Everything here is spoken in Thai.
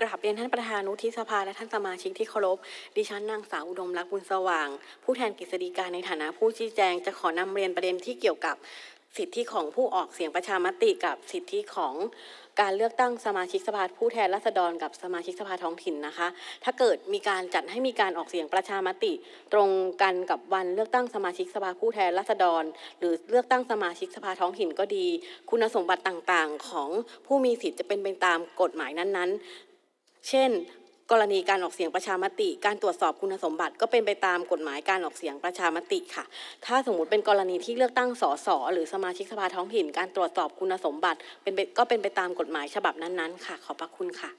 กราบเรียนท่านประธานวุฒิสภาและท่านสมาชิกที่เคารพ ดิฉันนางสาวอุดมรักบุญสว่าง ผู้แทนกฤษฎีการในฐานะผู้ชี้แจง จะขอนำเรียนประเด็นที่เกี่ยวกับสิทธิของผู้ออกเสียงประชามติกับสิทธิของการเลือกตั้งสมาชิกสภาผู้แทนราษฎรกับสมาชิกสภาท้องถิ่นนะคะ ถ้าเกิดมีการจัดให้มีการออกเสียงประชามติ ตรงกันกับวันเลือกตั้งสมาชิกสภาผู้แทนราษฎร หรือเลือกตั้งสมาชิกสภาท้องถิ่นก็ดี คุณสมบัติต่างๆ ของผู้มีสิทธิ์จะเป็นไปตามกฎหมายนั้นๆ เช่น กรณีการออกเสียงประชามติ การตรวจสอบคุณสมบัติก็เป็นไปตามกฎหมายการออกเสียงประชามติค่ะ ถ้าสมมติเป็นกรณีที่เลือกตั้งสสหรือสมาชิกสภาท้องถิ่น การตรวจสอบคุณสมบัติเป็นก็เป็นไปตามกฎหมายฉบับนั้นๆ ค่ะ ขอบพระคุณค่ะ